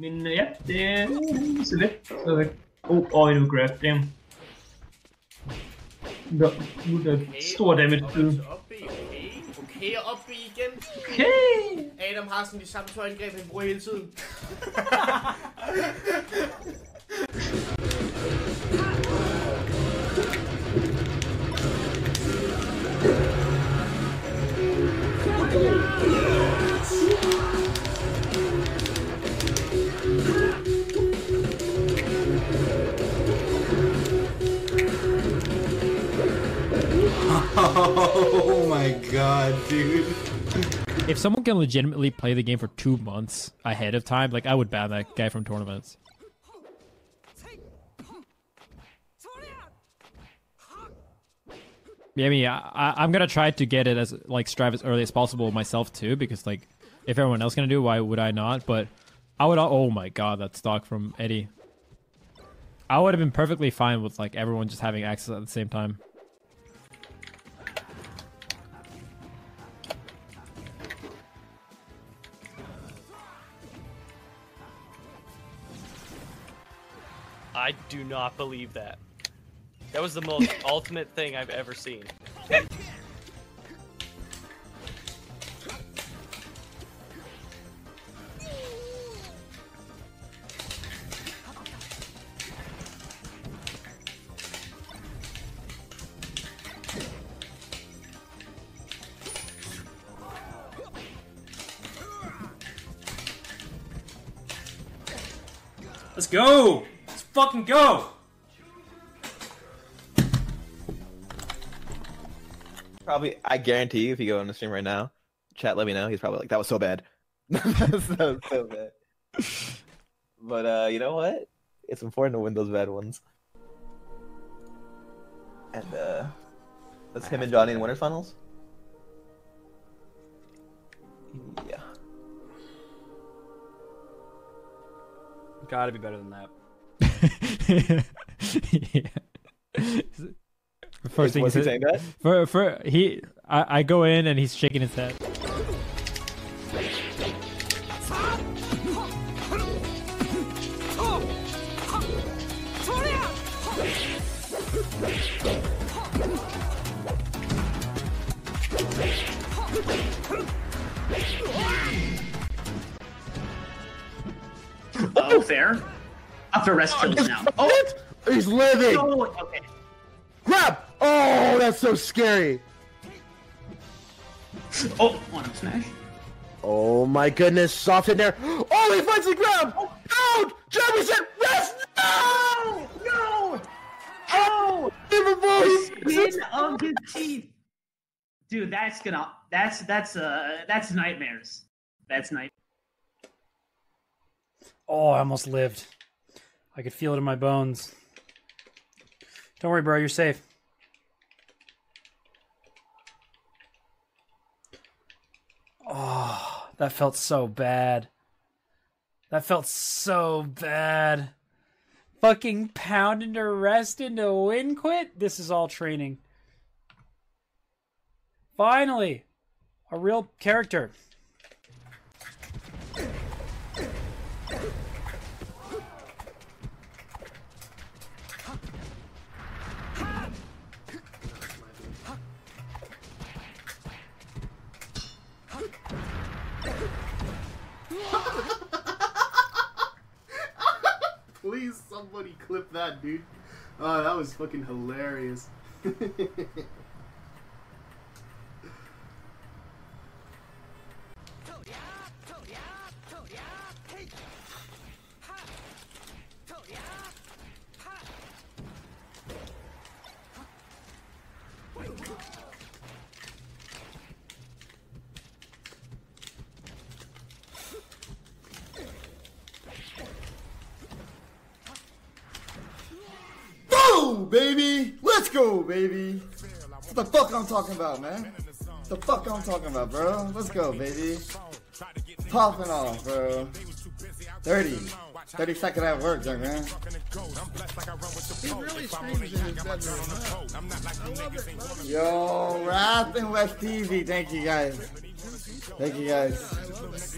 Men ja, det er så let. Stadigvæk. Oh, og endnu grab, damn. Nå, nu er der stor damage så. Okay, og op B igen. Okay! Adam har sådan de samme to angreb, han bruger hele tiden. god, dude. If someone can legitimately play the game for two months ahead of time, like I would ban that guy from tournaments. Yeah, I mean, I, I'm gonna try to get it as like strive as early as possible myself too, because like if everyone else gonna do, why would I not? But I would. Oh my god, that stock from Eddie. I would have been perfectly fine with like everyone just having access at the same time. I do not believe that. That was the most ultimate thing I've ever seen. Let's go! Let's fucking go! Probably, I guarantee you, if you go on the stream right now, chat, let me know. He's probably like, "That was so bad." that was so, so bad. But uh, you know what? It's important to win those bad ones. And uh, that's him and Johnny in winners Funnels. Yeah. Gotta be better than that. Yeah. First thing was he he saying that? For for he, I, I go in and he's shaking his head. Oh, fair. Up for rest kills now. Oh, He's living. no, okay. Grab. Oh, that's so scary. Oh, one smash. Oh my goodness, soft in there. Oh, he finds the grab. Out. Jeremy said rest. No. No! Oh! Unbelievable. The skin of his teeth. Dude, that's gonna that's that's uh that's nightmares. That's night. Oh, I almost lived. I could feel it in my bones. Don't worry, bro. You're safe. Oh, that felt so bad. That felt so bad. Fucking pound into rest into win quit? This is all training. Finally, a real character. Somebody clip that, dude. Oh, that was fucking hilarious. Boom, baby! Let's go, baby! What the fuck I'm talking about, man? What the fuck I'm talking about, bro? Let's go, baby. Popping off, bro. 30. 30 second at work, young man. He really screams in his bedroom. Yo, Wrath and West TV, thank you guys. Thank you guys.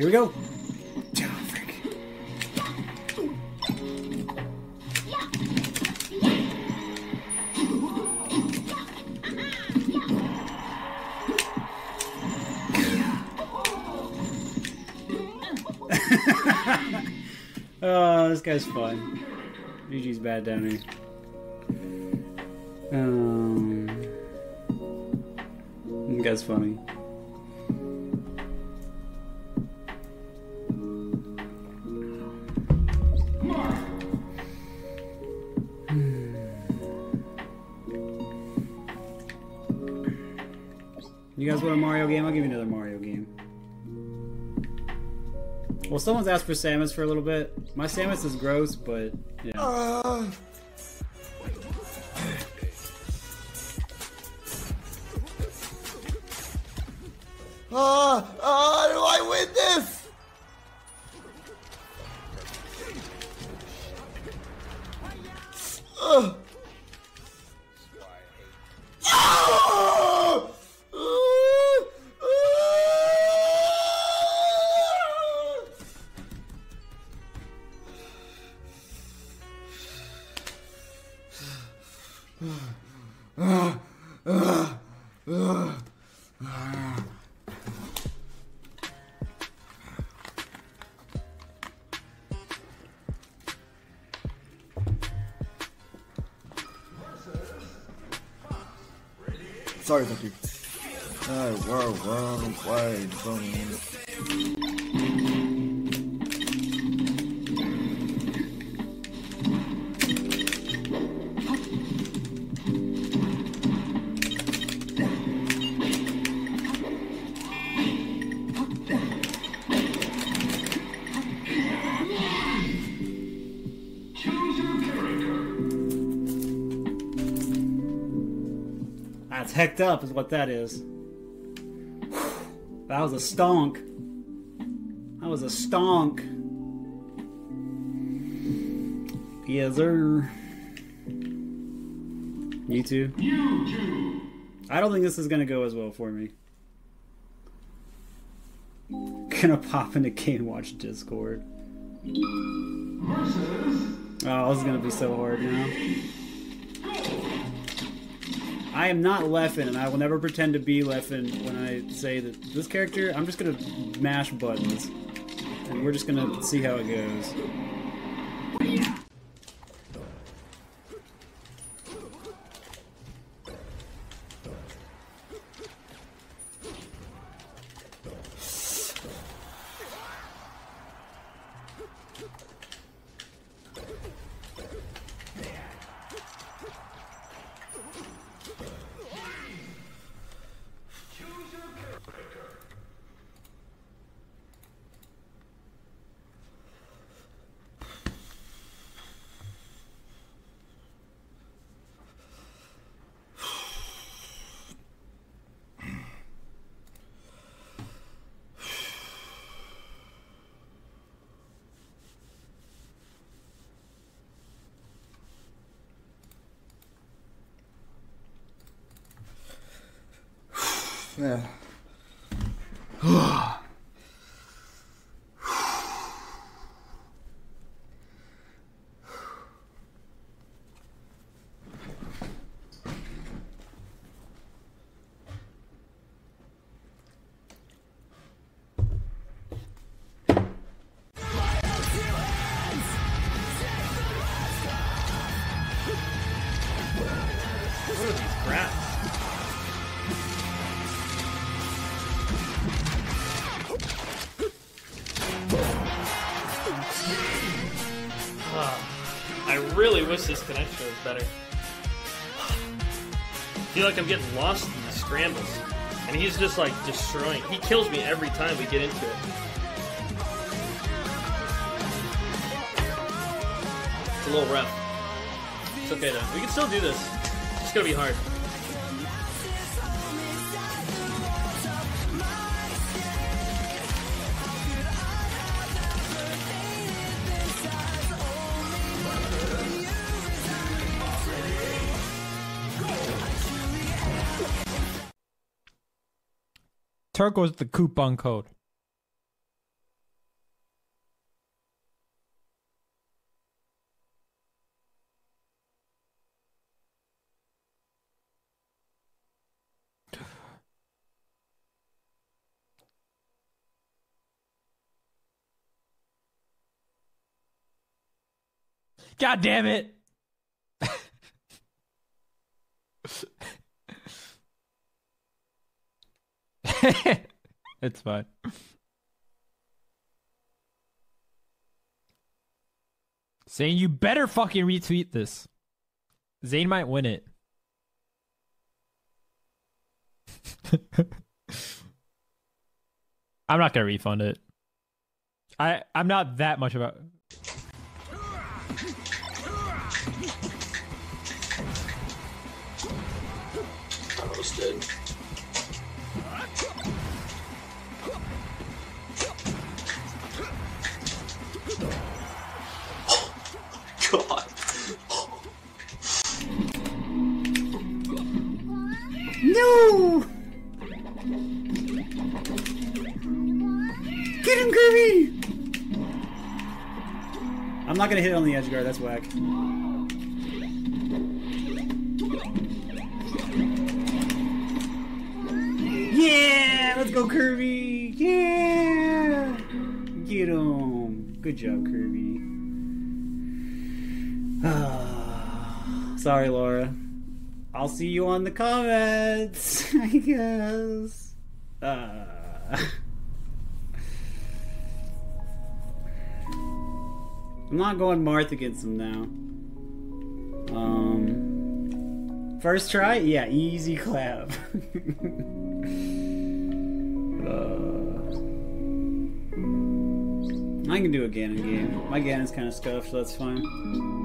Here we go. oh, this guy's fun. GG's bad down here. Um, this guy's funny. You guys want a Mario game? I'll give you another Mario game. Well, someone's asked for Samus for a little bit. My Samus is gross, but yeah. Uh, Ah, Sorry, thank you. Uh, wow, wow, wide, boom. That's hecked up, is what that is. That was a stonk. That was a stonk. Yes, sir. You too? I don't think this is gonna go as well for me. Gonna pop into Game Watch Discord. Oh, this is gonna be so hard now. I am not Leffen, and I will never pretend to be Leffen when I say that this character, I'm just gonna mash buttons. And we're just gonna see how it goes. Yeah. really wish this connection was better. I feel like I'm getting lost in the scrambles. And he's just like destroying. He kills me every time we get into it. It's a little rough. It's okay though. We can still do this. It's gonna be hard. Turco's the coupon code. God damn it. It's fine. Saying you better fucking retweet this. Zain might win it. I'm not gonna refund it. I I'm not that much about Almost dead. Not gonna hit it on the edge guard, that's whack. Yeah! Let's go, Kirby! Yeah! Get him! Good job, Kirby. Sorry, Laura. I'll see you on the comments, I guess. Uh. I'm not going Marth against him now. Um, first try, yeah, easy clap. Uh, I can do a Ganon game. My Ganon's kind of scuffed, so that's fine.